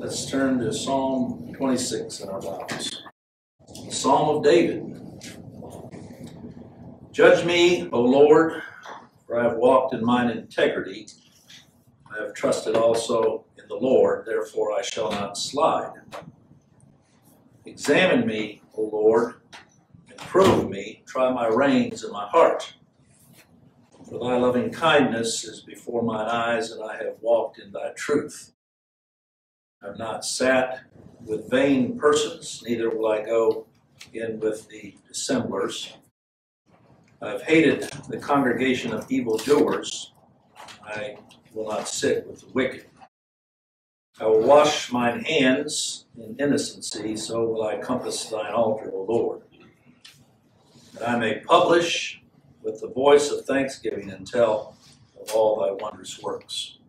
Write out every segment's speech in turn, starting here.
Let's turn to Psalm 26 in our Bibles. Psalm of David. Judge me, O Lord, for I have walked in mine integrity. I have trusted also in the Lord, therefore I shall not slide. Examine me, O Lord, and prove me, try my reins and my heart. For thy loving kindness is before mine eyes, and I have walked in thy truth. I have not sat with vain persons, neither will I go in with the dissemblers. I have hated the congregation of evildoers. I will not sit with the wicked. I will wash mine hands in innocency, so will I compass thine altar, O Lord. That I may publish with the voice of thanksgiving and tell of all thy wondrous works.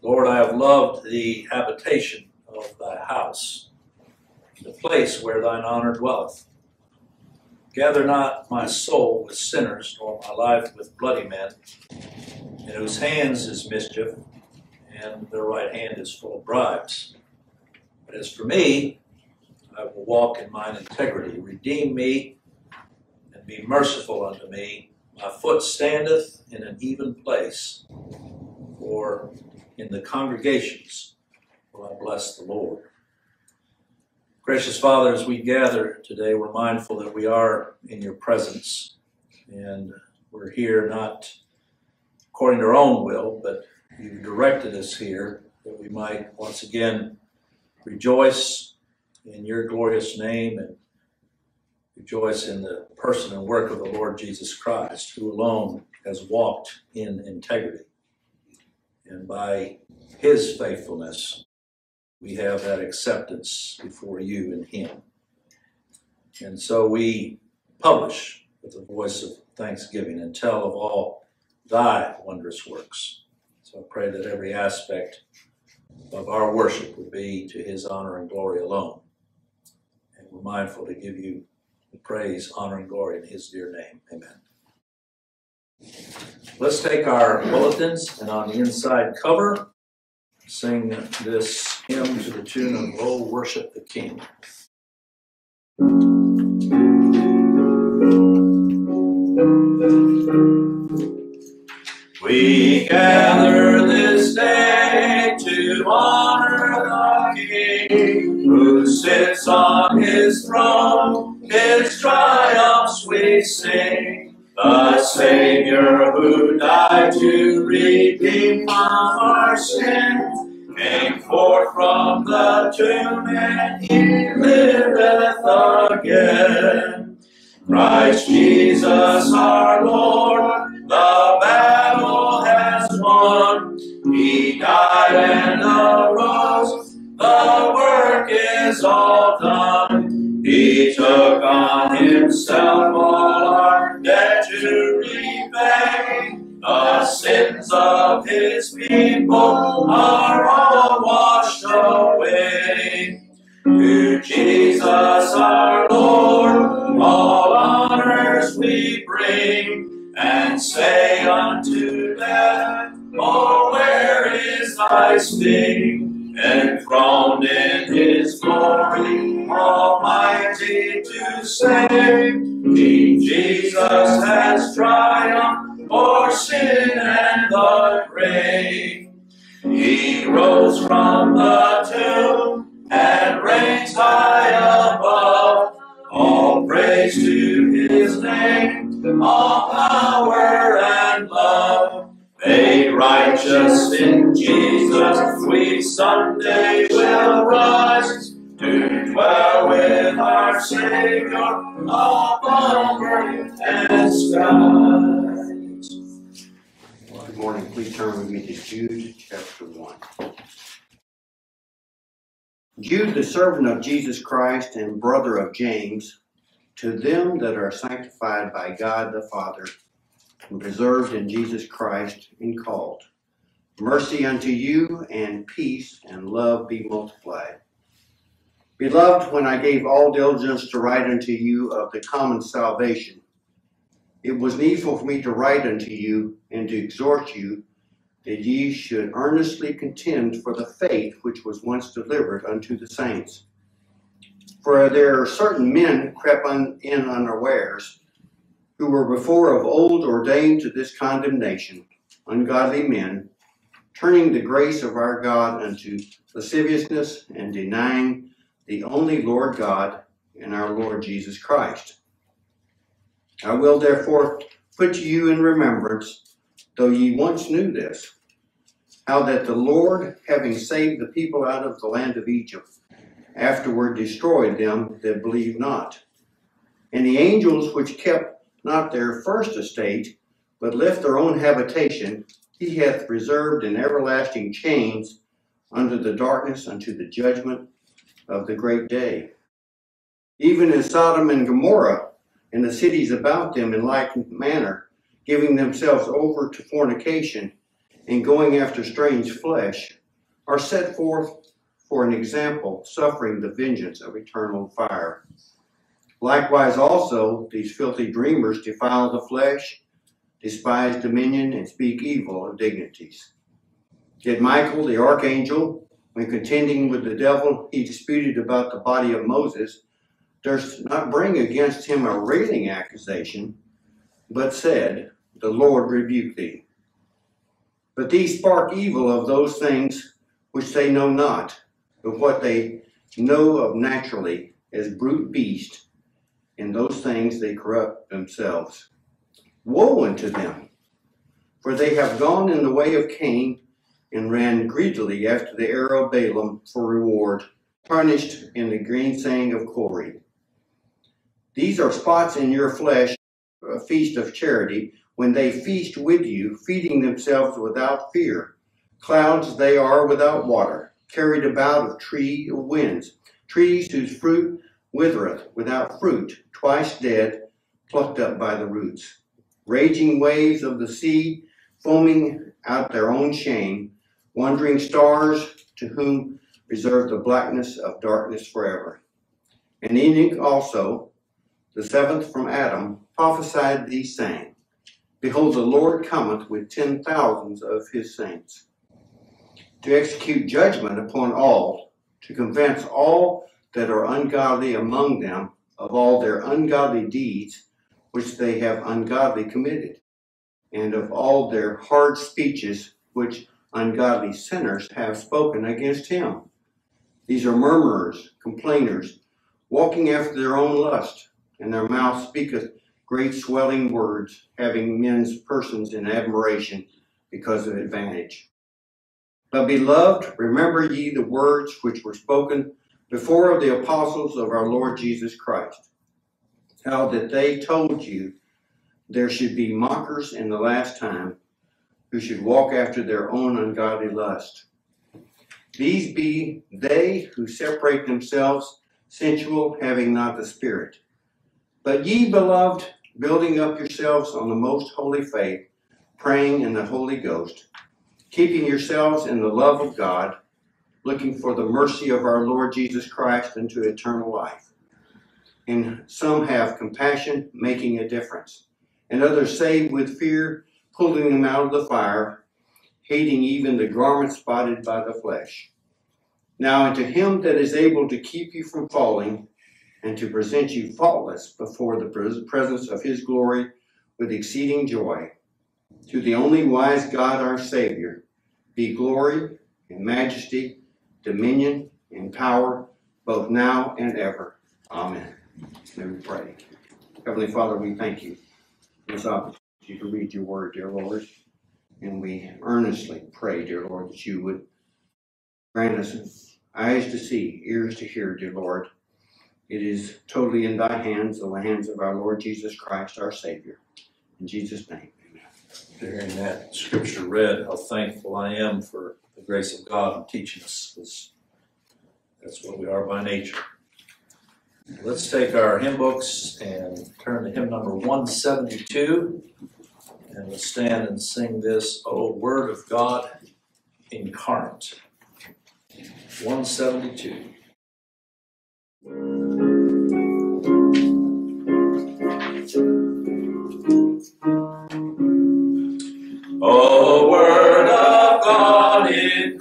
Lord, I have loved the habitation of thy house, the place where thine honor dwelleth. Gather not my soul with sinners, nor my life with bloody men, in whose hands is mischief, and their right hand is full of bribes. But as for me, I will walk in mine integrity. Redeem me, and be merciful unto me. My foot standeth in an even place, for in the congregations will I bless the Lord. Gracious Father, as we gather today, we're mindful that we are in your presence and we're here not according to our own will, but you've directed us here that we might once again rejoice in your glorious name and rejoice in the person and work of the Lord Jesus Christ, who alone has walked in integrity. And by his faithfulness, we have that acceptance before you and him. And so we publish with a voice of thanksgiving and tell of all thy wondrous works. So I pray that every aspect of our worship would be to his honor and glory alone. And we're mindful to give you the praise, honor, and glory in his dear name. Amen. Let's take our bulletins and on the inside cover, sing this hymn to the tune of Oh Worship the King. We gather this day to honor the King who sits on his throne. His triumphs we sing the Savior who died to redeem from our sin, came forth from the tomb and he liveth again. Christ Jesus our Lord, the battle has won. He died and arose, the work is all done. He took on himself all his people Jude, the servant of Jesus Christ and brother of James, to them that are sanctified by God the Father and preserved in Jesus Christ and called. Mercy unto you and peace and love be multiplied. Beloved, when I gave all diligence to write unto you of the common salvation, it was needful for me to write unto you and to exhort you that ye should earnestly contend for the faith which was once delivered unto the saints. For there are certain men crept un, in unawares, who were before of old ordained to this condemnation, ungodly men, turning the grace of our God unto lasciviousness and denying the only Lord God and our Lord Jesus Christ. I will therefore put you in remembrance, though ye once knew this, how that the Lord, having saved the people out of the land of Egypt, afterward destroyed them that believed not. And the angels which kept not their first estate, but left their own habitation, he hath reserved in everlasting chains under the darkness unto the judgment of the great day. Even in Sodom and Gomorrah and the cities about them in like manner, giving themselves over to fornication and going after strange flesh, are set forth for an example, suffering the vengeance of eternal fire. Likewise, also, these filthy dreamers defile the flesh, despise dominion, and speak evil of dignities. Yet Michael, the archangel, when contending with the devil, he disputed about the body of Moses, durst not bring against him a railing accusation, but said, The Lord rebuke thee. But these spark evil of those things which they know not, but what they know of naturally as brute beast, in those things they corrupt themselves. Woe unto them! For they have gone in the way of Cain, and ran greedily after the arrow of Balaam for reward, punished in the green gainsaying of Core. These are spots in your flesh, a feast of charity, when they feast with you, feeding themselves without fear. Clouds they are without water, carried about of tree of winds, trees whose fruit withereth without fruit, twice dead, plucked up by the roots. Raging waves of the sea, foaming out their own shame, wandering stars to whom reserved the blackness of darkness forever. And Enoch also, the seventh from Adam, prophesied these saying, Behold, the Lord cometh with ten thousands of his saints, to execute judgment upon all, to convince all that are ungodly among them of all their ungodly deeds which they have ungodly committed, and of all their hard speeches which ungodly sinners have spoken against him. These are murmurers, complainers, walking after their own lust, and their mouth speaketh great swelling words, having men's persons in admiration because of advantage. But beloved, remember ye the words which were spoken before of the apostles of our Lord Jesus Christ, how that they told you there should be mockers in the last time who should walk after their own ungodly lust. These be they who separate themselves sensual, having not the Spirit. But ye, beloved, building up yourselves on the most holy faith, praying in the Holy Ghost, keeping yourselves in the love of God, looking for the mercy of our Lord Jesus Christ unto eternal life. And some have compassion, making a difference, and others save with fear, pulling them out of the fire, hating even the garment spotted by the flesh. Now unto him that is able to keep you from falling, and to present you faultless before the presence of his glory with exceeding joy, to the only wise God our Savior, be glory and majesty, dominion and power, both now and ever. Amen. May we pray. Heavenly Father, we thank you for this opportunity to read your word, dear Lord. And we earnestly pray, dear Lord, that you would grant us eyes to see, ears to hear, dear Lord. It is totally in thy hands, in the hands of our Lord Jesus Christ, our Savior. In Jesus' name, amen. Hearing that scripture read, how thankful I am for the grace of God in teaching us, because that's what we are by nature. Let's take our hymn books and turn to hymn number 172. And we'll stand and sing this, O Word of God incarnate. 172. the Word of God incarnate,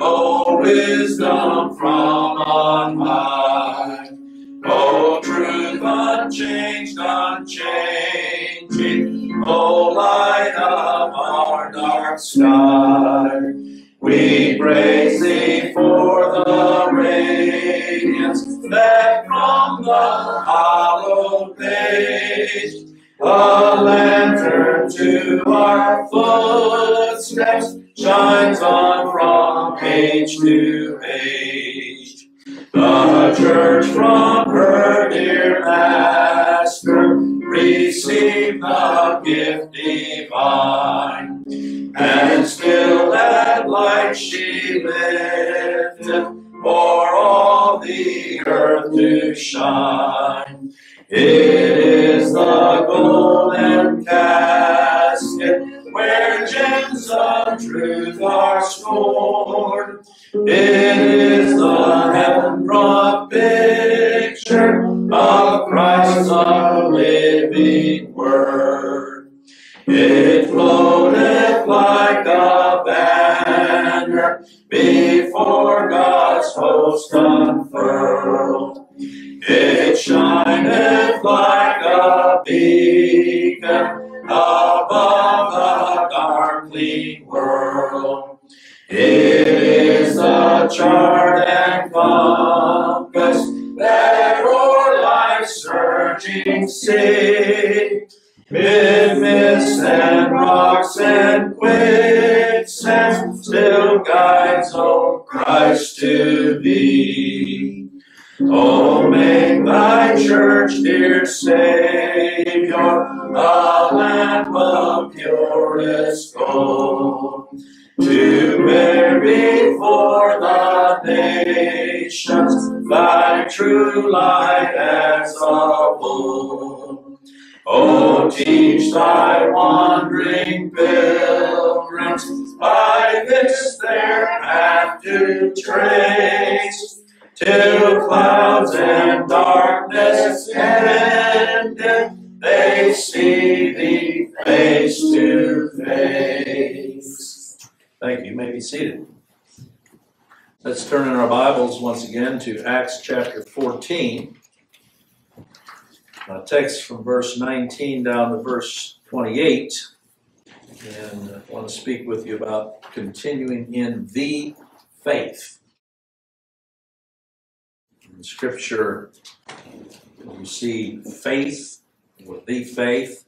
O wisdom from on high, O truth unchanged, unchanging, O light of our dark sky. We praise unfurled. Before the nations thy true light as of old. Oh, teach thy wandering pilgrims by this their path to trace till clouds and darkness ended, they see thee face to face. Thank you. You may be seated. Let's turn in our Bibles once again to Acts chapter 14. A text from verse 19 down to verse 28. And I want to speak with you about continuing in the faith. In Scripture, you see faith, or the faith,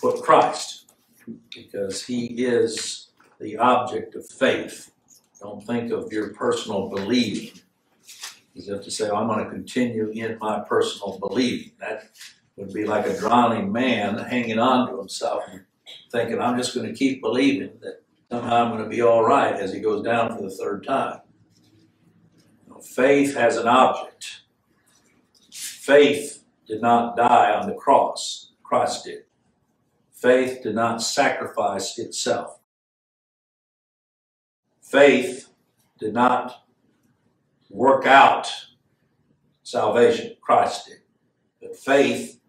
put Christ, because He is the object of faith. Don't think of your personal believing as if to say, I'm going to continue in my personal believing. That would be like a drowning man hanging on to himself thinking, I'm just going to keep believing that somehow I'm going to be all right as he goes down for the third time. Faith has an object. Faith did not die on the cross, Christ did. Faith did not sacrifice itself. Faith did not work out salvation, Christ did. But faith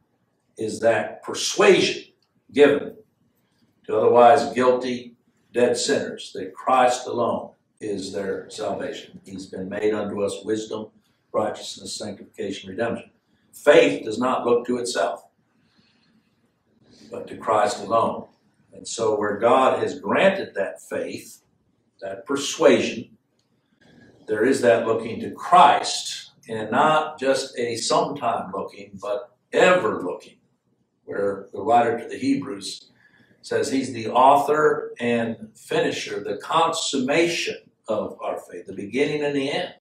is that persuasion given to otherwise guilty, dead sinners that Christ alone is their salvation. He's been made unto us wisdom, righteousness, sanctification, redemption. Faith does not look to itself, but to Christ alone. And so, where God has granted that faith, that persuasion, there is that looking to Christ, and not just a sometime looking, but ever looking, where the writer to the Hebrews says he's the author and finisher, the consummation of our faith, the beginning and the end.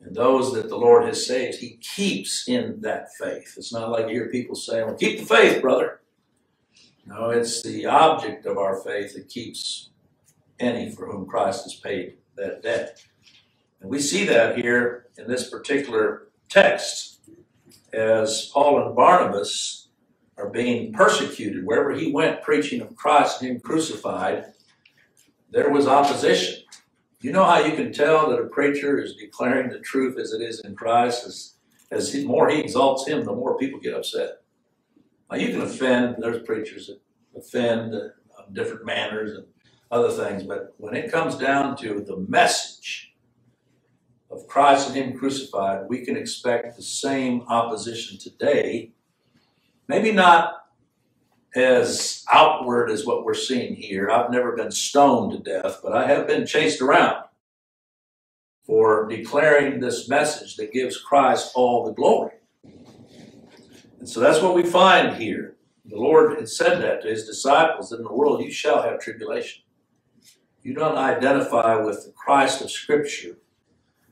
And those that the Lord has saved, He keeps in that faith. It's not like you hear people say, well, keep the faith, brother. No, it's the object of our faith that keeps any for whom Christ has paid that debt. And we see that here in this particular text as Paul and Barnabas are being persecuted. Wherever he went preaching of Christ and Him crucified, there was opposition. You know how you can tell that a preacher is declaring the truth as it is in Christ? As, as he, more he exalts him, the more people get upset. Now you can offend, there's preachers that offend uh, on different manners and other things, but when it comes down to the message of Christ and Him crucified, we can expect the same opposition today. Maybe not as outward as what we're seeing here. I've never been stoned to death, but I have been chased around for declaring this message that gives Christ all the glory. And so that's what we find here. The Lord had said that to his disciples in the world, you shall have tribulation. You don't identify with the Christ of Scripture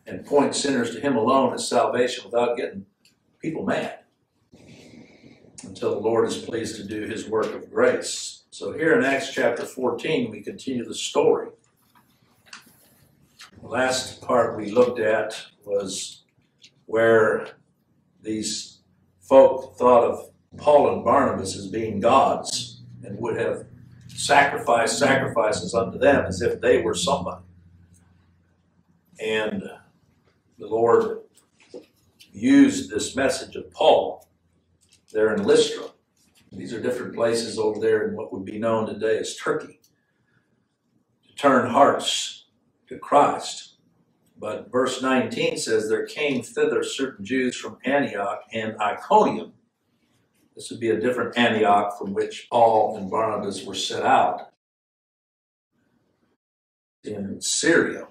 and point sinners to him alone as salvation without getting people mad until the Lord is pleased to do his work of grace. So here in Acts chapter 14, we continue the story. The last part we looked at was where these folk thought of Paul and Barnabas as being gods and would have sacrificed sacrifices unto them as if they were somebody. And the Lord used this message of Paul there in Lystra. These are different places over there in what would be known today as Turkey to turn hearts to Christ. But verse 19 says, There came thither certain Jews from Antioch and Iconium. This would be a different Antioch from which Paul and Barnabas were set out in Syria,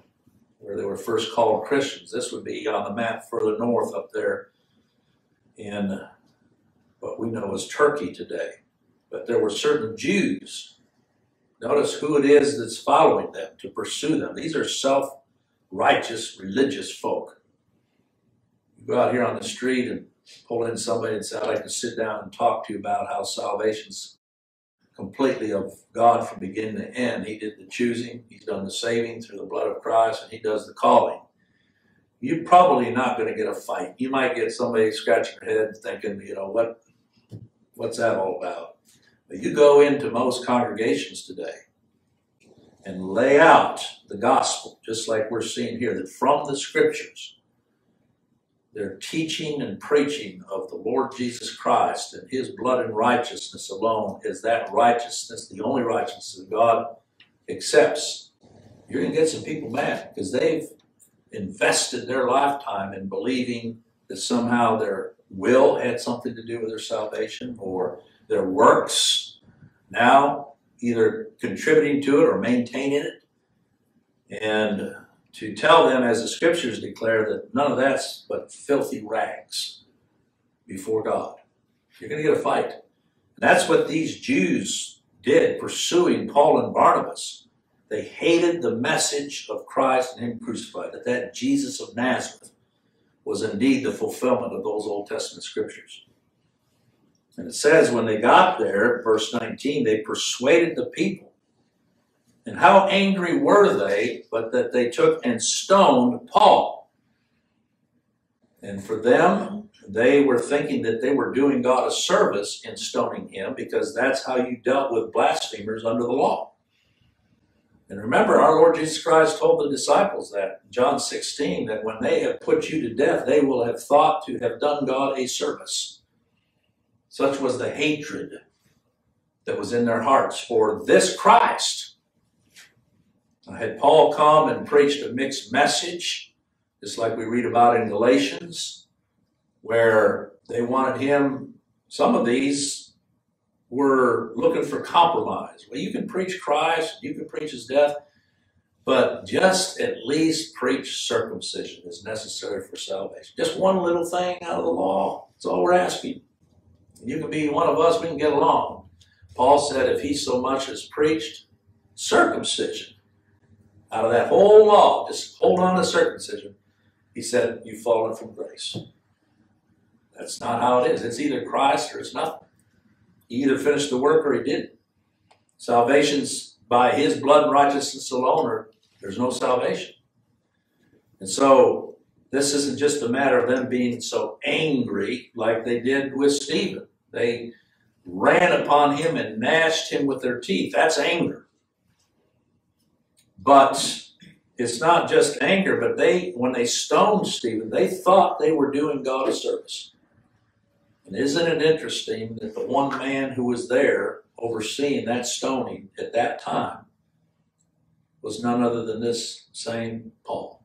where they were first called Christians. This would be on the map further north up there in what we know as Turkey today. But there were certain Jews. Notice who it is that's following them to pursue them. These are self righteous religious folk. You go out here on the street and pull in somebody and say, I'd like to sit down and talk to you about how salvation's completely of God from beginning to end. He did the choosing, He's done the saving through the blood of Christ, and He does the calling. You're probably not going to get a fight. You might get somebody scratching their head thinking, you know, what what's that all about? But you go into most congregations today and lay out the gospel, just like we're seeing here, that from the scriptures, they're teaching and preaching of the Lord Jesus Christ and his blood and righteousness alone is that righteousness, the only righteousness that God accepts. You're going to get some people mad because they've invested their lifetime in believing that somehow their will had something to do with their salvation or their works now either contributing to it or maintaining it. And to tell them, as the scriptures declare, that none of that's but filthy rags before God. You're going to get a fight. That's what these Jews did, pursuing Paul and Barnabas. They hated the message of Christ and Him crucified, that that Jesus of Nazareth was indeed the fulfillment of those Old Testament scriptures. And it says when they got there, verse 19, they persuaded the people. And how angry were they, but that they took and stoned Paul. And for them, they were thinking that they were doing God a service in stoning him because that's how you dealt with blasphemers under the law. And remember, our Lord Jesus Christ told the disciples that, John 16, that when they have put you to death, they will have thought to have done God a service. Such was the hatred that was in their hearts for this Christ. Had Paul come and preached a mixed message, just like we read about in Galatians, where they wanted him, some of these were looking for compromise. Well, you can preach Christ, you can preach his death, but just at least preach circumcision is necessary for salvation. Just one little thing out of the law. That's all we're asking. You can be one of us, we can get along. Paul said if he so much as preached circumcision out of that whole law, just hold on to circumcision, he said, You've fallen from grace. That's not how it is. It's either Christ or it's nothing. He either finished the work or he didn't. Salvation's by his blood and righteousness alone, or there's no salvation. And so this isn't just a matter of them being so angry like they did with Stephen. They ran upon him and gnashed him with their teeth. That's anger. But it's not just anger, but they when they stoned Stephen, they thought they were doing God a service. And isn't it interesting that the one man who was there overseeing that stoning at that time was none other than this same Paul,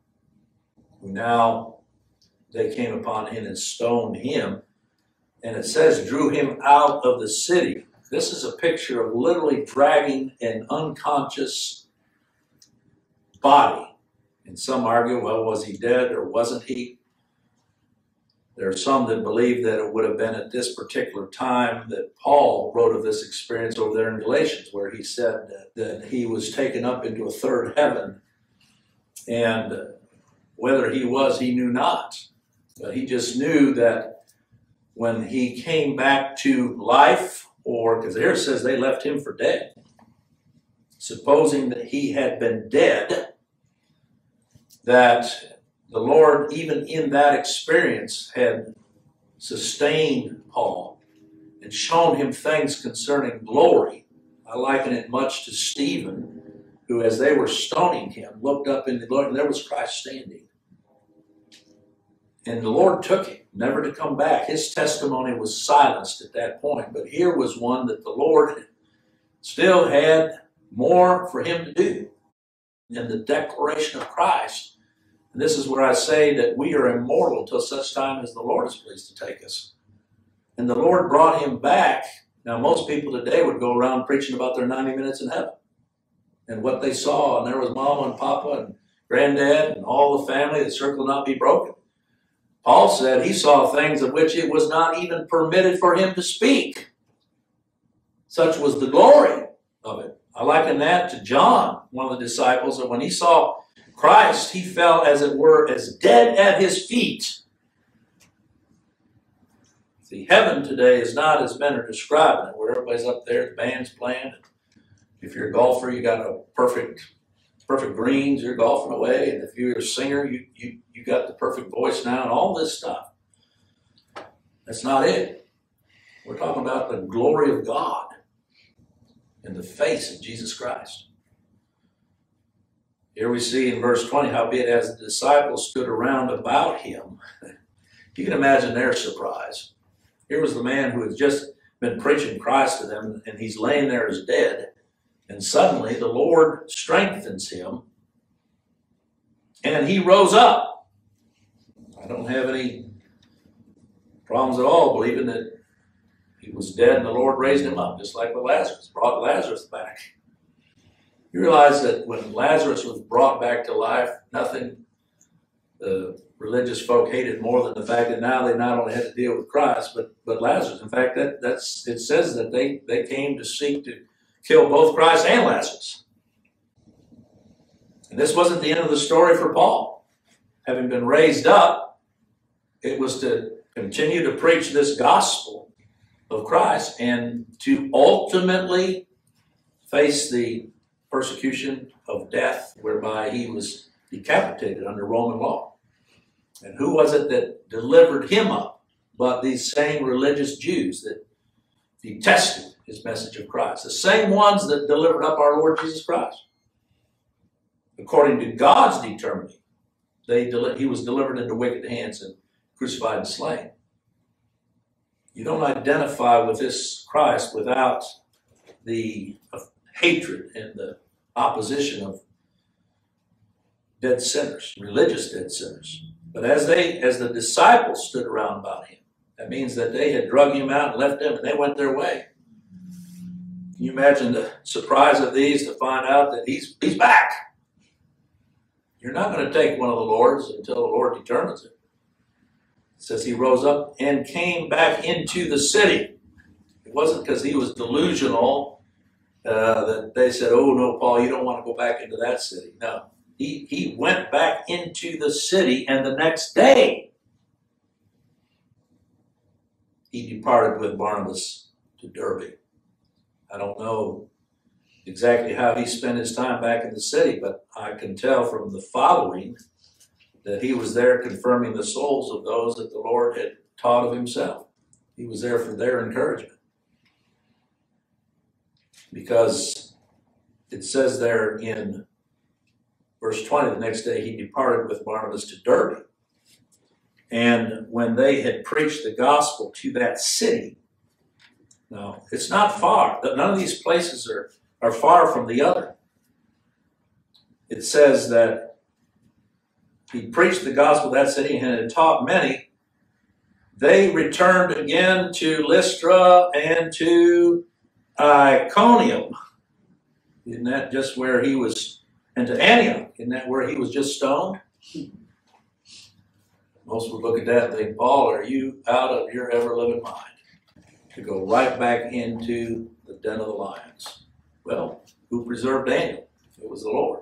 who now they came upon him and stoned him. And it says, drew him out of the city. This is a picture of literally dragging an unconscious body. And some argue, well, was he dead or wasn't he? There are some that believe that it would have been at this particular time that Paul wrote of this experience over there in Galatians, where he said that, he was taken up into a third heaven. And whether he was, he knew not. But he just knew that when he came back to life, or because there it says they left him for dead, supposing that he had been dead, that the Lord, even in that experience, had sustained Paul and shown him things concerning glory. I liken it much to Stephen, who, as they were stoning him, looked up into glory, and there was Christ standing. And the Lord took him, never to come back. His testimony was silenced at that point, but here was one that the Lord still had more for him to do. And the declaration of Christ and this is where I say that we are immortal till such time as the Lord is pleased to take us. And the Lord brought him back. Now, most people today would go around preaching about their 90 minutes in heaven and what they saw. And there was mama and papa and granddad and all the family, the circle not be broken. Paul said he saw things of which it was not even permitted for him to speak. Such was the glory of it. I liken that to John, one of the disciples, and when he saw Christ, he fell, as it were, as dead at his feet. See, heaven today is not as men are describing it, where everybody's up there, the band's playing. If you're a golfer, you got a perfect, perfect greens, you're golfing away. And if you're a singer, you, you, you got the perfect voice now and all this stuff. That's not it. We're talking about the glory of God in the face of Jesus Christ. Here we see in verse 20, howbeit as the disciples stood around about him, you can imagine their surprise. Here was the man who had just been preaching Christ to them, and he's laying there as dead. And suddenly the Lord strengthens him, and he rose up. I don't have any problems at all believing that he was dead and the Lord raised him up, just like with Lazarus, brought Lazarus back. You realize that when Lazarus was brought back to life, nothing the religious folk hated more than the fact that now they not only had to deal with Christ, but, but Lazarus. In fact, that, that's it says that they, they came to seek to kill both Christ and Lazarus. And this wasn't the end of the story for Paul. Having been raised up, it was to continue to preach this gospel of Christ and to ultimately face the persecution of death, whereby he was decapitated under Roman law. And who was it that delivered him up but these same religious Jews that detested his message of Christ? The same ones that delivered up our Lord Jesus Christ. According to God's determining, they he was delivered into wicked hands and crucified and slain. You don't identify with this Christ without the uh, hatred and the opposition of dead sinners, religious dead sinners. But as they, as the disciples stood around about him, that means that they had drug him out and left him and they went their way. Can you imagine the surprise of these to find out that he's he's back? You're not going to take one of the Lord's until the Lord determines it. It says he rose up and came back into the city. It wasn't because he was delusional uh, that they said, "Oh no, Paul, you don't want to go back into that city." No, he he went back into the city, and the next day he departed with Barnabas to Derbe. I don't know exactly how he spent his time back in the city, but I can tell from the following that he was there confirming the souls of those that the Lord had taught of himself. He was there for their encouragement because it says there in verse 20, the next day he departed with Barnabas to Derbe. And when they had preached the gospel to that city, now it's not far. None of these places are, are far from the other. it says that he preached the gospel that city and had taught many. They returned again to Lystra and to Iconium. Isn't that just where he was? And to Antioch. Isn't that where he was just stoned? Most would look at that and think, Paul, are you out of your ever living mind to go right back into the den of the lions? Well, who preserved Daniel? It was the Lord.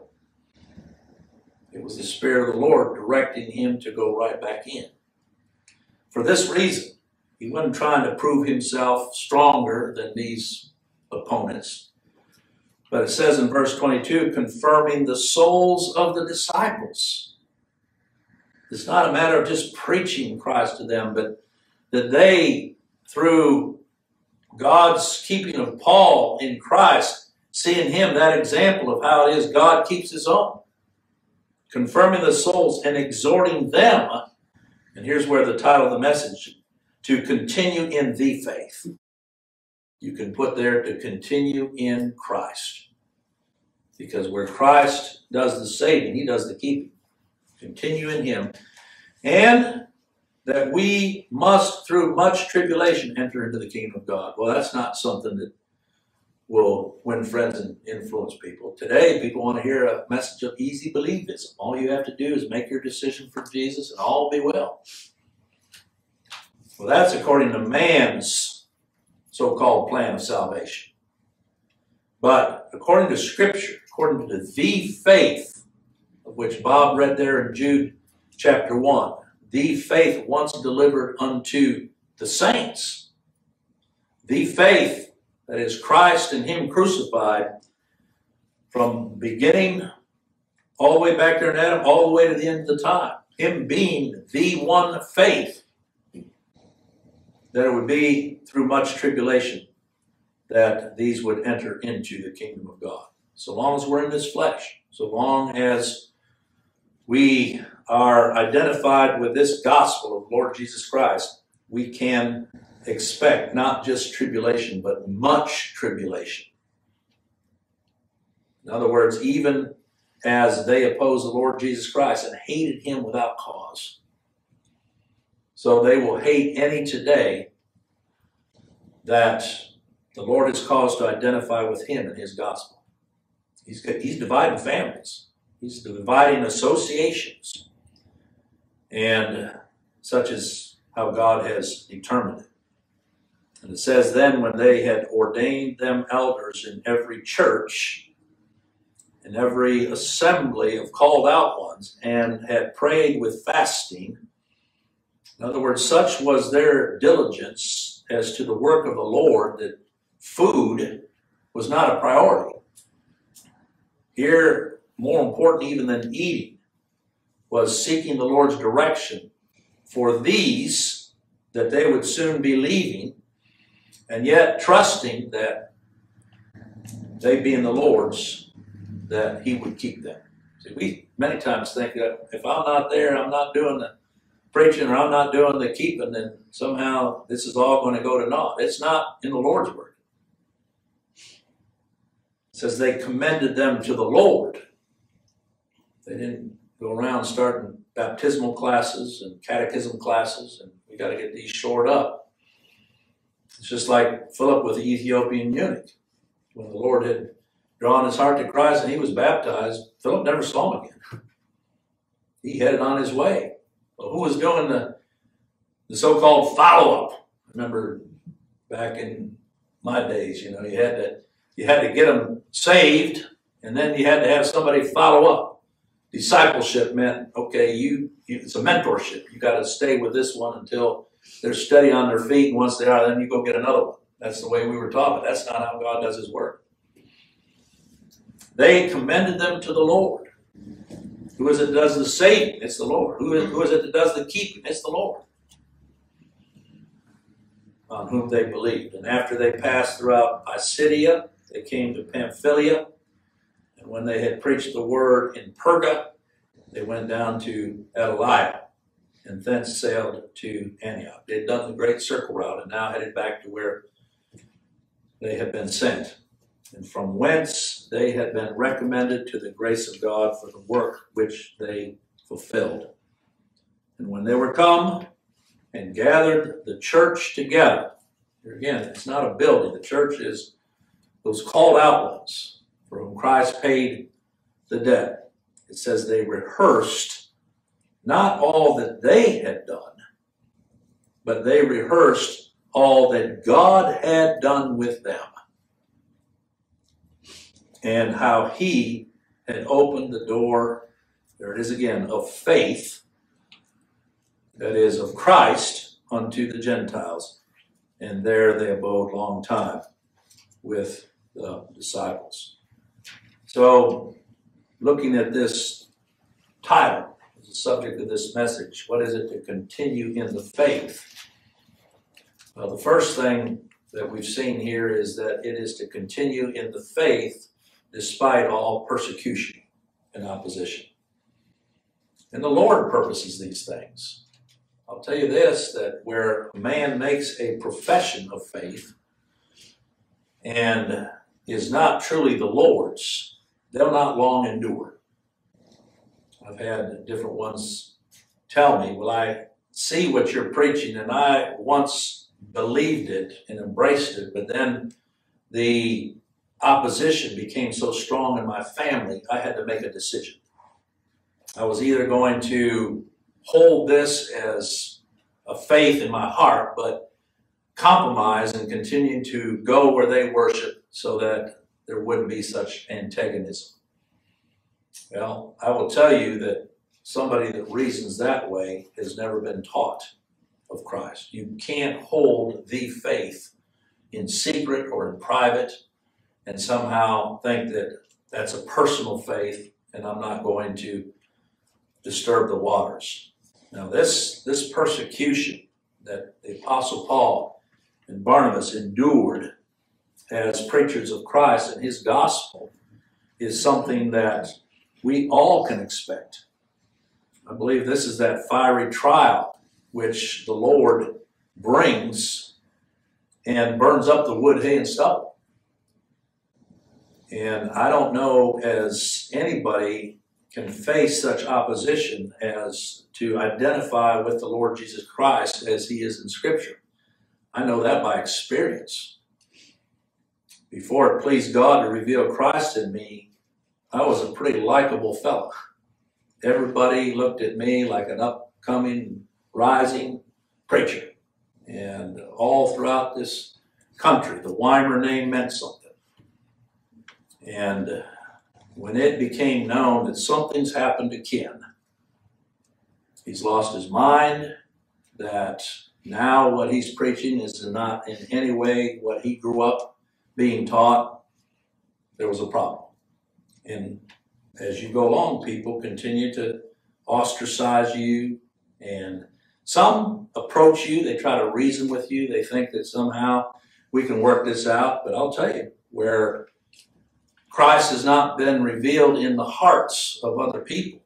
It was the Spirit of the Lord directing him to go right back in. For this reason, he wasn't trying to prove himself stronger than these opponents. But it says in verse 22 confirming the souls of the disciples. It's not a matter of just preaching Christ to them, but that they, through God's keeping of Paul in Christ, seeing him that example of how it is God keeps his own, confirming the souls and exhorting them. And here's where the title of the message to continue in the faith. You can put there to continue in Christ. Because where Christ does the saving, he does the keeping. Continue in him. And that we must, through much tribulation, enter into the kingdom of God. Well, that's not something that will win friends and influence people. Today, people want to hear a message of easy believism. All you have to do is make your decision for Jesus and all will be well. Well, that's according to man's so called plan of salvation. But according to Scripture, according to the faith of which Bob read there in Jude chapter 1, the faith once delivered unto the saints, the faith that is Christ and Him crucified from beginning all the way back there in Adam, all the way to the end of the time. Him being the one faith that it would be through much tribulation that these would enter into the kingdom of God. So long as we're in this flesh, so long as we are identified with this gospel of Lord Jesus Christ, we can expect not just tribulation, but much tribulation. In other words, even as they opposed the Lord Jesus Christ and hated him without cause. So they will hate any today that the Lord has caused to identify with him and his gospel. He's, he's dividing families. He's dividing associations. And such is how God has determined it. And it says, Then when they had ordained them elders in every church, in every assembly of called out ones, and had prayed with fasting, in other words, such was their diligence as to the work of the Lord that food was not a priority. Here, more important even than eating, was seeking the Lord's direction for these that they would soon be leaving and yet trusting that they being the Lord's, that He would keep them. See, we many times think that if I'm not there, I'm not doing the preaching, or I'm not doing the keeping, then somehow this is all going to go to naught. It's not in the Lord's work. It says they commended them to the Lord. They didn't go around starting baptismal classes and catechism classes, and we got to get these shored up. It's just like Philip with the Ethiopian eunuch. When the Lord had drawn his heart to Christ and he was baptized, Philip never saw him again. He headed on his way. Well, who was doing the, the so-called follow-up? Remember back in my days, you know, you had to you had to get them saved, and then you had to have somebody follow up. Discipleship meant okay, you, you it's a mentorship. You got to stay with this one until they're steady on their feet, and once they are, then you go get another one. That's the way we were taught, but that's not how God does His work. They commended them to the Lord. Who is it that does the saving? It's the Lord. Who is, who is it that does the keeping? It's the Lord. On whom they believed. And after they passed throughout Pisidia, they came to Pamphylia. And when they had preached the word in Perga, they went down to Attalia and thence sailed to Antioch. They had done the great circle route and now headed back to where they had been sent. And from whence they had been recommended to the grace of God for the work which they fulfilled. And when they were come and gathered the church together, again, it's not a building, the church is those called out ones for whom Christ paid the debt. It says they rehearsed not all that they had done, but they rehearsed all that God had done with them and how he had opened the door, there it is again, of faith, that is, of Christ unto the Gentiles. And there they abode long time with the disciples. So, looking at this title, the subject of this message, what is it to continue in the faith? Well, the first thing that we've seen here is that it is to continue in the faith despite all persecution and opposition. And the Lord purposes these things. I'll tell you this that where a man makes a profession of faith and is not truly the Lord's, they'll not long endure. I've had different ones tell me, Well, I see what you're preaching, and I once believed it and embraced it, but then the opposition became so strong in my family, I had to make a decision. I was either going to hold this as a faith in my heart, but compromise and continue to go where they worship so that there wouldn't be such antagonism. Well, I will tell you that somebody that reasons that way has never been taught of Christ. You can't hold the faith in secret or in private and somehow think that that's a personal faith and I'm not going to disturb the waters. Now, this, this persecution that the Apostle Paul and Barnabas endured as preachers of Christ and his gospel is something that we all can expect. I believe this is that fiery trial which the Lord brings and burns up the wood, hay, and stubble. And I don't know as anybody can face such opposition as to identify with the Lord Jesus Christ as he is in Scripture. I know that by experience. Before it pleased God to reveal Christ in me, I was a pretty likable fellow. Everybody looked at me like an upcoming, rising preacher. And all throughout this country, the Wimer name meant something. And when it became known that something's happened to Ken, he's lost his mind, that now what he's preaching is not in any way what he grew up being taught, there was a problem. And as you go along, people continue to ostracize you, and some approach you, they try to reason with you, they think that somehow we can work this out. But I'll tell you, where Christ has not been revealed in the hearts of other people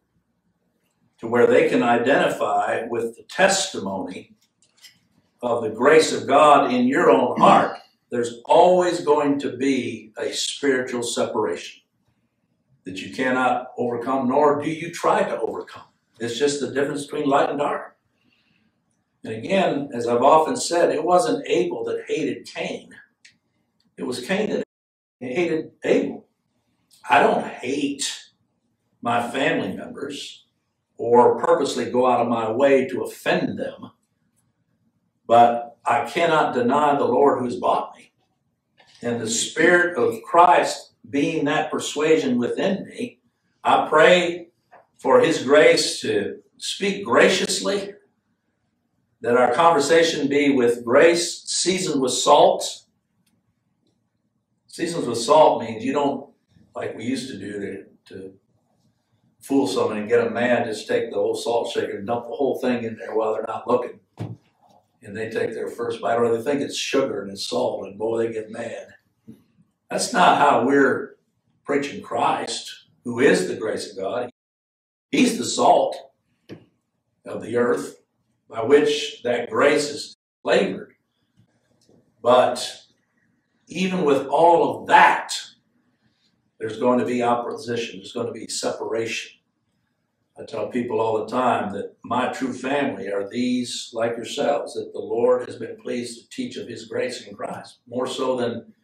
to where they can identify with the testimony of the grace of God in your own heart, there's always going to be a spiritual separation that you cannot overcome, nor do you try to overcome. It's just the difference between light and dark. And again, as I've often said, it wasn't Abel that hated Cain. It was Cain that hated Abel. I don't hate my family members or purposely go out of my way to offend them, but I cannot deny the Lord who's bought me. And the Spirit of Christ being that persuasion within me, I pray for His grace to speak graciously, that our conversation be with grace, seasoned with salt. Seasoned with salt means you don't like we used to do to, to fool someone and get them mad, just take the whole salt shaker and dump the whole thing in there while they're not looking. And they take their first bite, or they think it's sugar and it's salt, and boy, they get mad. That's not how we're preaching Christ, who is the grace of God. He's the salt of the earth by which that grace is flavored. But even with all of that, there's going to be opposition, there's going to be separation. I tell people all the time that my true family are these like yourselves, that the Lord has been pleased to teach of His grace in Christ, more so than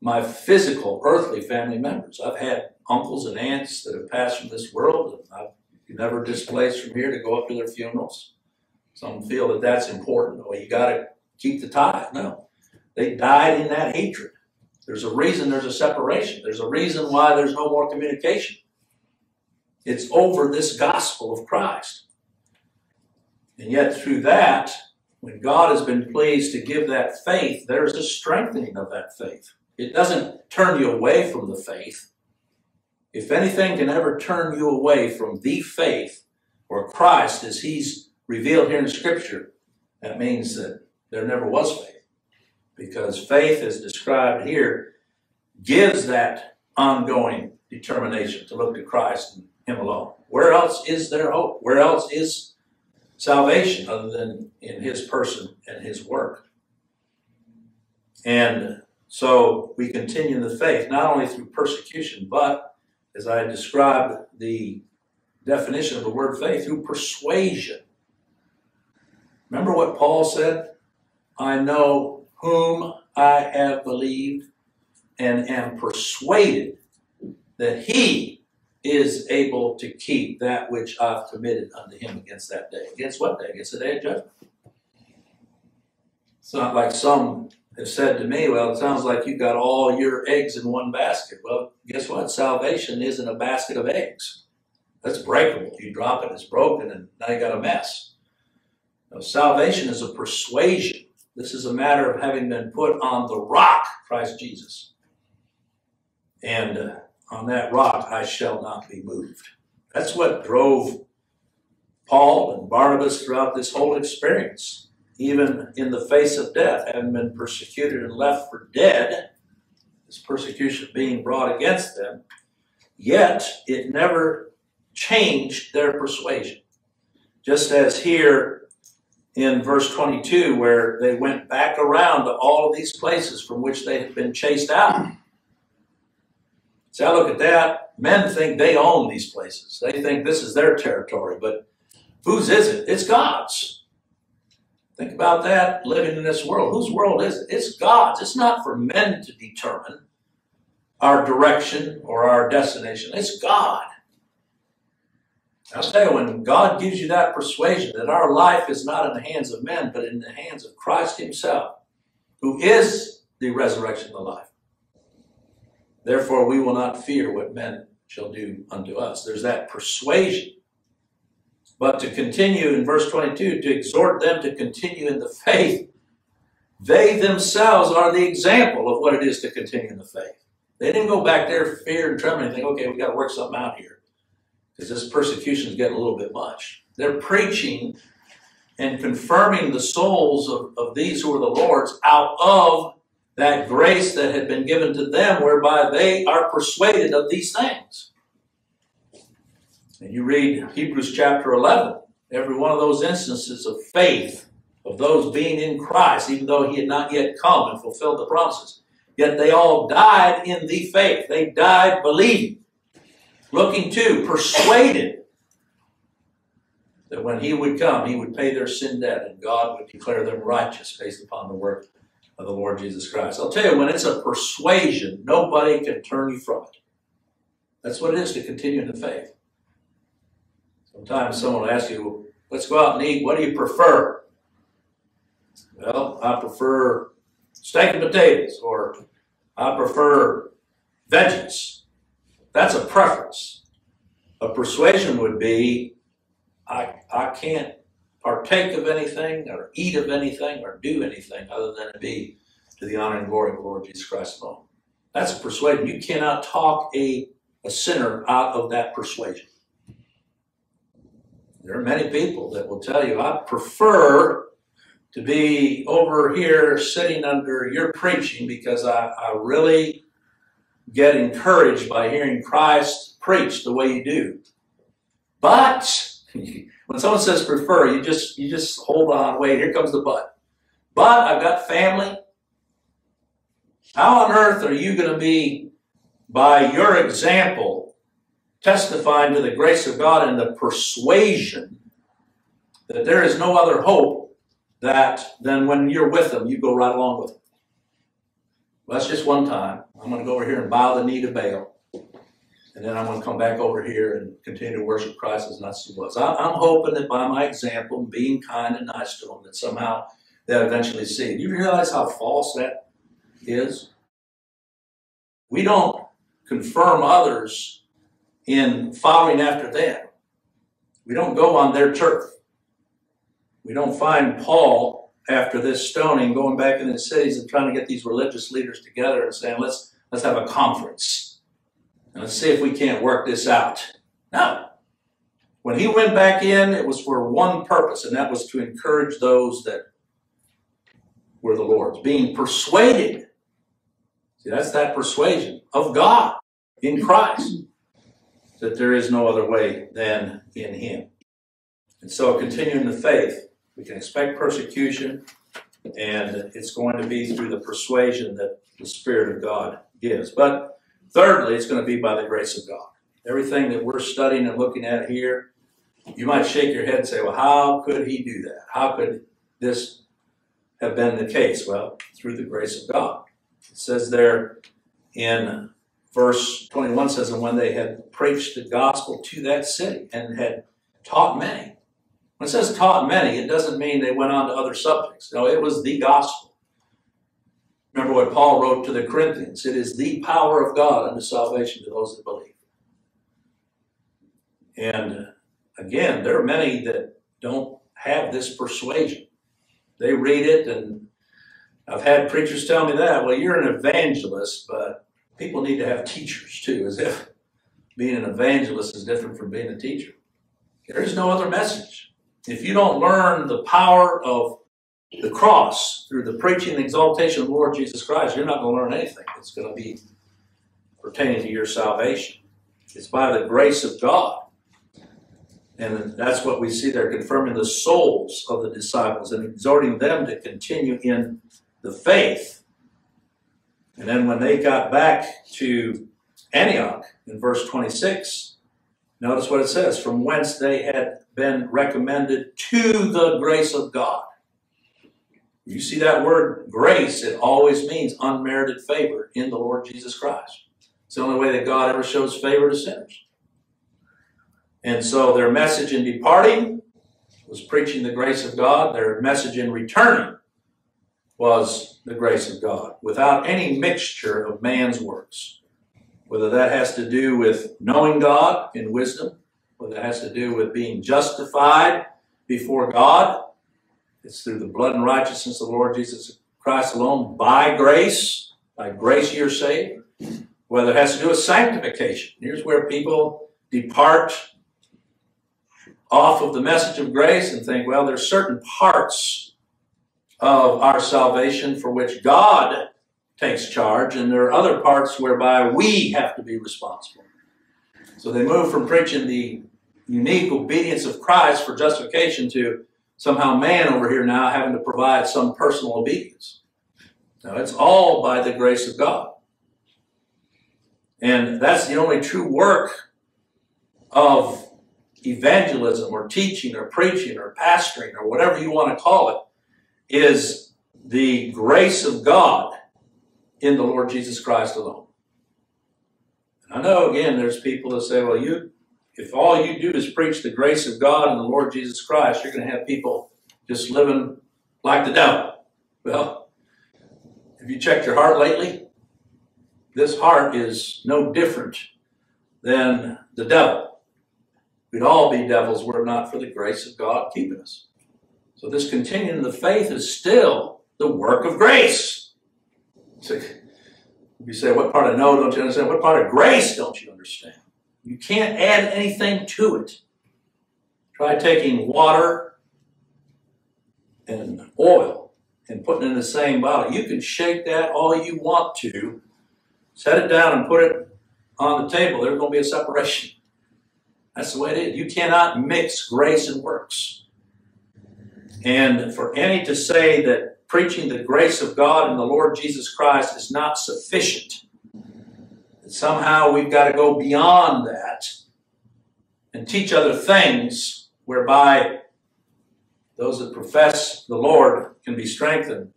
my physical, earthly family members. I've had uncles and aunts that have passed from this world, and I've never displaced from here to go up to their funerals. Some feel that that's important. Well, you got to keep the tie. No, they died in that hatred. There's a reason there's a separation. There's a reason why there's no more communication. It's over this gospel of Christ. And yet, through that, when God has been pleased to give that faith, there's a strengthening of that faith. It doesn't turn you away from the faith. If anything can ever turn you away from the faith or Christ as He's revealed here in Scripture, that means that there never was faith. Because faith, as described here, gives that ongoing determination to look to Christ and him alone. Where else is there hope? Where else is salvation other than in His person and His work? And so we continue in the faith, not only through persecution, but as I described the definition of the word faith, through persuasion. Remember what Paul said? I know whom I have believed and am persuaded that he is able to keep that which I've committed unto him against that day. Against what day? Against the day of judgment. It's not like some have said to me, well, it sounds like you've got all your eggs in one basket. Well, guess what? Salvation isn't a basket of eggs. That's breakable. You drop it, it's broken, and now you got a mess. Now, salvation is a persuasion. This is a matter of having been put on the rock, Christ Jesus. And uh, on that rock I shall not be moved. That's what drove Paul and Barnabas throughout this whole experience. Even in the face of death, having been persecuted and left for dead, this persecution being brought against them, yet it never changed their persuasion. Just as here in verse 22, where they went back around to all of these places from which they had been chased out. See, I look at that. Men think they own these places. They think this is their territory, but whose is it? It's God's. Think about that living in this world. Whose world is it? It's God's. It's not for men to determine our direction or our destination. It's God. I'll tell you, when God gives you that persuasion that our life is not in the hands of men, but in the hands of Christ Himself, who is the resurrection of the life, Therefore, we will not fear what men shall do unto us. There's that persuasion. But to continue in verse 22, to exhort them to continue in the faith, they themselves are the example of what it is to continue in the faith. They didn't go back there fear and trembling and think, okay, we got to work something out here because this persecution is getting a little bit much. They're preaching and confirming the souls of, of these who are the Lord's out of that grace that had been given to them whereby they are persuaded of these things. And you read Hebrews chapter 11, every one of those instances of faith, of those being in Christ, even though he had not yet come and fulfilled the promises. Yet they all died in the faith. They died believing, looking to, persuaded that when he would come, he would pay their sin debt and God would declare them righteous based upon the work of the Lord Jesus Christ. I'll tell you, when it's a persuasion, nobody can turn you from it. That's what it is to continue in the faith. Sometimes someone will ask you, let's go out and eat. What do you prefer? Well, I prefer steak and potatoes, or I prefer veggies. That's a preference. A persuasion would be, I, I can't partake of anything or eat of anything or do anything other than it be to the honor and glory of the Lord Jesus Christ alone. That's a persuasion. You cannot talk a, a sinner out of that persuasion. There are many people that will tell you, I prefer to be over here sitting under your preaching because I, I really get encouraged by hearing Christ preach the way you do. But When someone says prefer, you just you just hold on, wait, here comes the but. But I've got family. How on earth are you going to be by your example, testifying to the grace of God and the persuasion that there is no other hope that than when you're with them, you go right along with them. Well, that's just one time. I'm going to go over here and bow the knee to Baal. And then I'm going to come back over here and continue to worship Christ as not as he was. I'm hoping that by my example, being kind and nice to them, that somehow they'll eventually see. Do you realize how false that is? We don't confirm others in following after them. We don't go on their turf. We don't find Paul after this stoning going back in the cities and trying to get these religious leaders together and saying, let's, let's have a conference. And let's see if we can't work this out. No. When he went back in, it was for one purpose, and that was to encourage those that were the Lord's, being persuaded. See, that's that persuasion of God in Christ, that there is no other way than in Him. And so, continuing the faith, we can expect persecution, and it's going to be through the persuasion that the Spirit of God gives. But thirdly, it's going to be by the grace of God. Everything that we're studying and looking at here, you might shake your head and say, well, how could he do that? How could this have been the case? Well, through the grace of God. It says there in verse 21 says, And when they had preached the gospel to that city and had taught many, when it says taught many, it doesn't mean they went on to other subjects. No, it was the gospel. Remember what Paul wrote to the Corinthians it is the power of God unto salvation to those that believe. And uh, again, there are many that don't have this persuasion. They read it, and I've had preachers tell me that. Well, you're an evangelist, but people need to have teachers too, as if being an evangelist is different from being a teacher. There is no other message. If you don't learn the power of the cross through the preaching and exaltation of the Lord Jesus Christ, you're not going to learn anything. It's going to be pertaining to your salvation. It's by the grace of God. And that's what we see there, confirming the souls of the disciples and exhorting them to continue in the faith. And then when they got back to Antioch in verse 26, notice what it says from whence they had been recommended to the grace of God. You see that word grace, it always means unmerited favor in the Lord Jesus Christ. It's the only way that God ever shows favor to sinners. And so their message in departing was preaching the grace of God. Their message in returning was the grace of God, without any mixture of man's works. Whether that has to do with knowing God in wisdom, whether it has to do with being justified before God, it's through the blood and righteousness of the Lord Jesus Christ alone, by grace, by grace you're saved. Whether it has to do with sanctification. Here's where people depart off of the message of grace and think, well, there's certain parts of our salvation for which God takes charge, and there are other parts whereby we have to be responsible. So they move from preaching the unique obedience of Christ for justification to somehow man over here now having to provide some personal obedience. Now, it's all by the grace of God. And that's the only true work of evangelism or teaching or preaching or pastoring or whatever you want to call it is the grace of God in the Lord Jesus Christ alone. And I know again there's people that say, well, you if all you do is preach the grace of God and the Lord Jesus Christ, you're going to have people just living like the devil. Well, have you checked your heart lately? This heart is no different than the devil. We'd all be devils were it not for the grace of God keeping us. So this continuing the faith is still the work of grace. So you say, what part of no don't you understand? What part of grace don't you understand? You can't add anything to it. Try taking water and oil and putting in the same bottle. You can shake that all you want to, set it down and put it on the table. There's going to be a separation. That's the way it is. You cannot mix grace and works. And for any to say that preaching the grace of God and the Lord Jesus Christ is not sufficient Somehow we've got to go beyond that and teach other things whereby those that profess the Lord can be strengthened.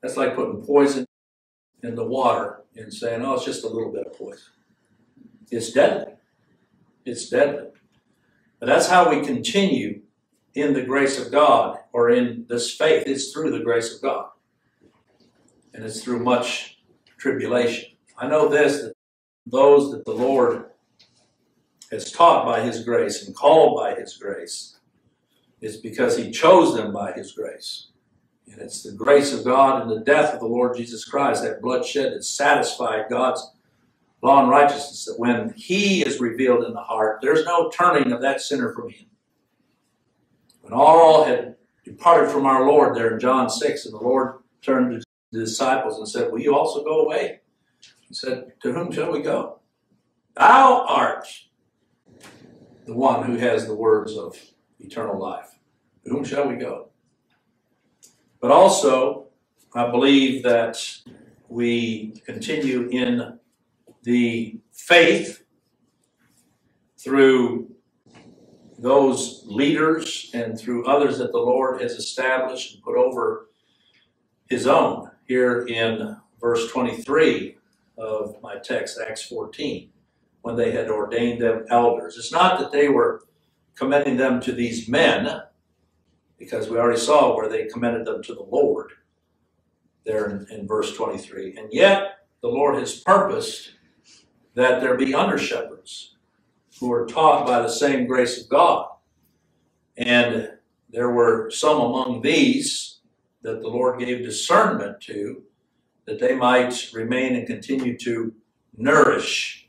That's like putting poison in the water and saying, oh, it's just a little bit of poison. It's deadly. It's deadly. But that's how we continue in the grace of God or in this faith. It's through the grace of God. And it's through much tribulation. I know this that those that the Lord has taught by His grace and called by His grace is because He chose them by His grace. And it's the grace of God and the death of the Lord Jesus Christ, that bloodshed that satisfied God's law and righteousness, that when He is revealed in the heart, there's no turning of that sinner from Him. When all had departed from our Lord there in John 6, and the Lord turned to the disciples and said, Will you also go away? He said, To whom shall we go? Thou art the one who has the words of eternal life. To whom shall we go? But also, I believe that we continue in the faith through those leaders and through others that the Lord has established and put over his own here in verse 23 of my text, Acts 14, when they had ordained them elders. It's not that they were commending them to these men, because we already saw where they commended them to the Lord there in, in verse 23. And yet, the Lord has purposed that there be under shepherds who are taught by the same grace of God. And there were some among these that the Lord gave discernment to, that they might remain and continue to nourish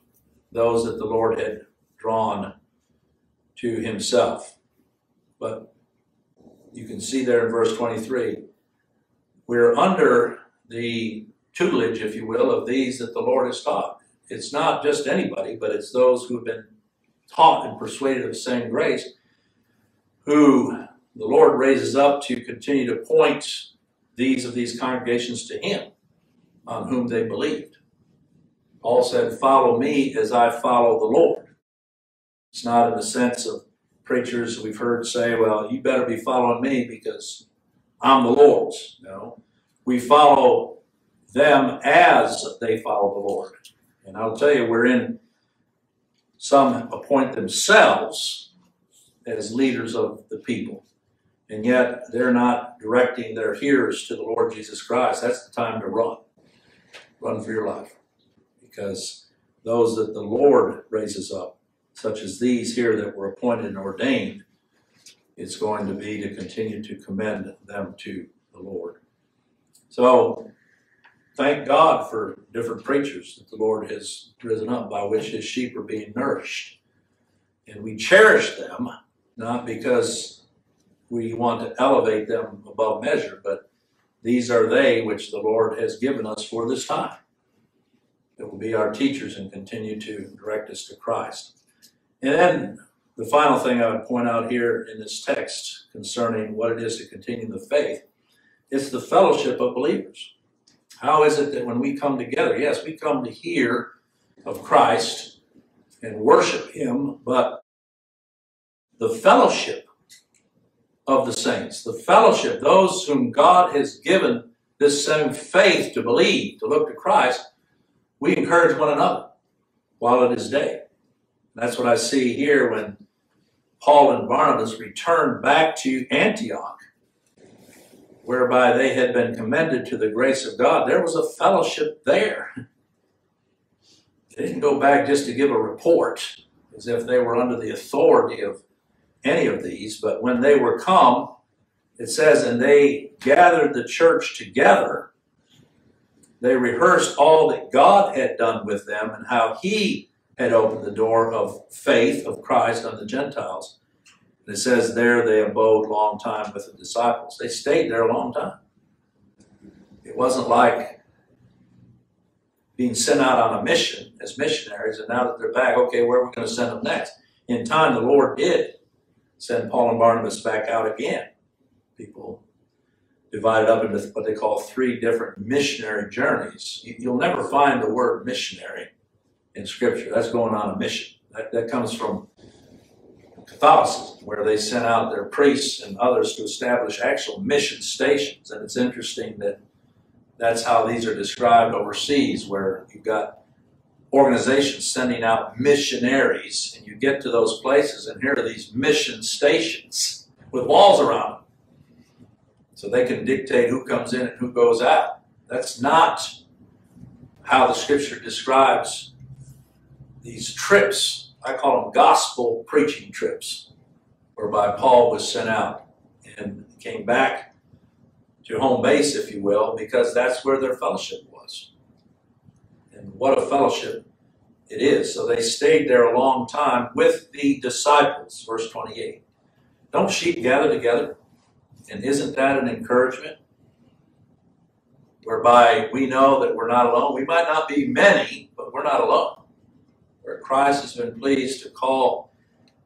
those that the Lord had drawn to himself. But you can see there in verse 23, we're under the tutelage, if you will, of these that the Lord has taught. It's not just anybody, but it's those who have been taught and persuaded of the same grace who the Lord raises up to continue to point these of these congregations to Him on whom they believed. Paul said, Follow me as I follow the Lord. It's not in the sense of preachers we've heard say, Well, you better be following me because I'm the Lord's. No. We follow them as they follow the Lord. And I'll tell you, we're in some appoint themselves as leaders of the people. And yet they're not directing their hearers to the Lord Jesus Christ. That's the time to run. Run for your life. Because those that the Lord raises up, such as these here that were appointed and ordained, it's going to be to continue to commend them to the Lord. So thank God for different preachers that the Lord has risen up by which his sheep are being nourished. And we cherish them, not because we want to elevate them above measure, but these are they which the Lord has given us for this time. That will be our teachers and continue to direct us to Christ. And then the final thing I would point out here in this text concerning what it is to continue the faith, it's the fellowship of believers. How is it that when we come together, yes, we come to hear of Christ and worship Him, but the fellowship of the saints, the fellowship, those whom God has given this same faith to believe, to look to Christ, we encourage one another while it is day. That's what I see here when Paul and Barnabas returned back to Antioch whereby they had been commended to the grace of God, there was a fellowship there. They didn't go back just to give a report as if they were under the authority of any of these, but when they were come, it says, and they gathered the church together. They rehearsed all that God had done with them and how He had opened the door of faith of Christ on the Gentiles. And it says there they abode long time with the disciples. They stayed there a long time. It wasn't like being sent out on a mission as missionaries, and now that they're back, okay, where are we going to send them next? In time, the Lord did send Paul and Barnabas back out again. People divided up into what they call three different missionary journeys. You'll never find the word missionary in Scripture. That's going on a mission. That, that comes from Catholicism, where they sent out their priests and others to establish actual mission stations. And it's interesting that that's how these are described overseas, where you've got organizations sending out missionaries, and you get to those places, and here are these mission stations with walls around them. So they can dictate who comes in and who goes out. That's not how the scripture describes these trips. I call them gospel preaching trips, whereby Paul was sent out and came back to home base, if you will, because that's where their fellowship was. And what a fellowship it is. So they stayed there a long time with the disciples, verse 28. Don't sheep gather together? And isn't that an encouragement? Whereby we know that we're not alone. We might not be many, but we're not alone. Where Christ has been pleased to call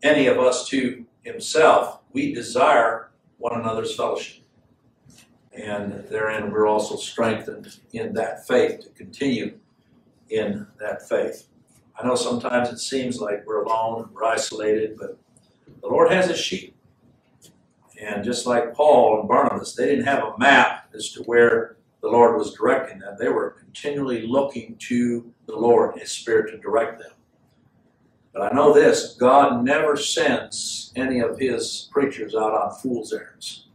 any of us to himself, we desire one another's fellowship. And therein we're also strengthened in that faith to continue in that faith. I know sometimes it seems like we're alone, we're isolated, but the Lord has his sheep. And just like Paul and Barnabas, they didn't have a map as to where the Lord was directing them. They were continually looking to the Lord, His Spirit, to direct them. But I know this God never sends any of His preachers out on fool's errands.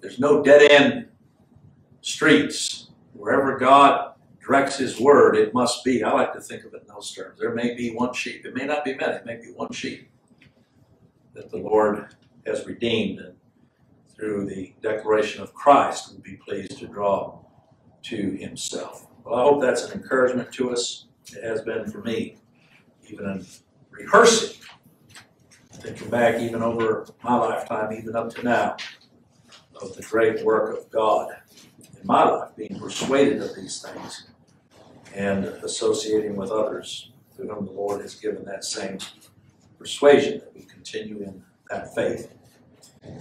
There's no dead end streets. Wherever God directs His word, it must be. I like to think of it in those terms. There may be one sheep. It may not be many, it may be one sheep that the Lord has redeemed and through the declaration of Christ will be pleased to draw to himself. Well, I hope that's an encouragement to us. It has been for me, even in rehearsing, thinking back even over my lifetime, even up to now, of the great work of God in my life, being persuaded of these things and associating with others to whom the Lord has given that same persuasion that we continue in that faith.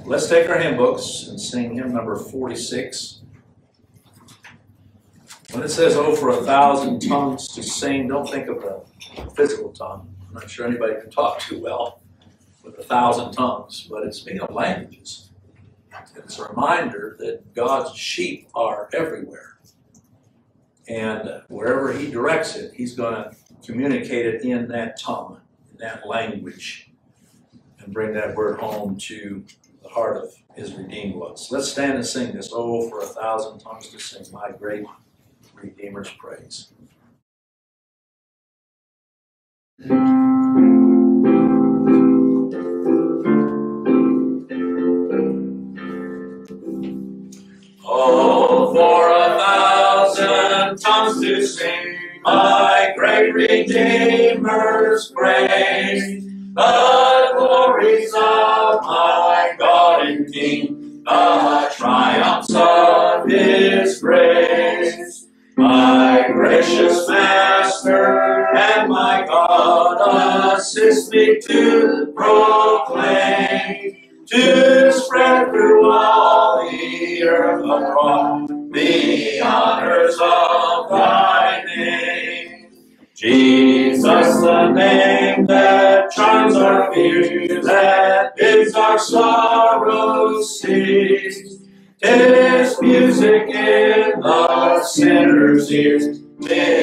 Let's take our hymn books and sing hymn number 46. When it says, oh, for a thousand tongues to sing, don't think of a physical tongue. I'm not sure anybody can talk too well with a thousand tongues, but it's speaking of languages. It's a reminder that God's sheep are everywhere. And wherever He directs it, He's going to communicate it in that tongue, in that language, and bring that word home to the heart of his redeemed ones. Let's stand and sing this. Oh, for a thousand tongues to sing my great Redeemer's praise. Sing my great Redeemer's praise. The glories of my God and King, the triumphs of His grace. My gracious Master and my God, assist me to proclaim, to spread through all the earth the ears,